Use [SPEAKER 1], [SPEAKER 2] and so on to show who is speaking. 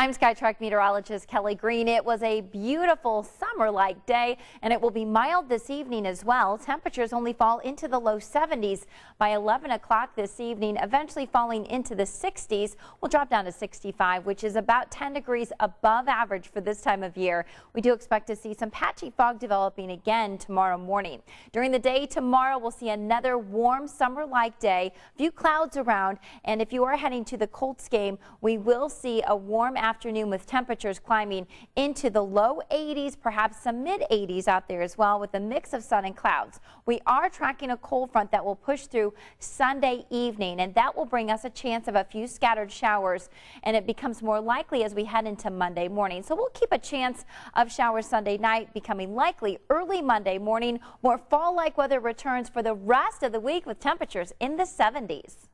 [SPEAKER 1] I'm SkyTrak meteorologist Kelly Greene. It was a beautiful summer-like day, and it will be mild this evening as well. Temperatures only fall into the low 70s by 11 o'clock this evening, eventually falling into the 60s. We'll drop down to 65, which is about 10 degrees above average for this time of year. We do expect to see some patchy fog developing again tomorrow morning. During the day tomorrow, we'll see another warm summer-like day. Few clouds around, and if you are heading to the Colts game, we will see a warm afternoon with temperatures climbing into the low 80s, perhaps some mid 80s out there as well with a mix of sun and clouds. We are tracking a cold front that will push through Sunday evening and that will bring us a chance of a few scattered showers and it becomes more likely as we head into Monday morning. So we'll keep a chance of showers Sunday night becoming likely early Monday morning. More fall-like weather returns for the rest of the week with temperatures in the 70s.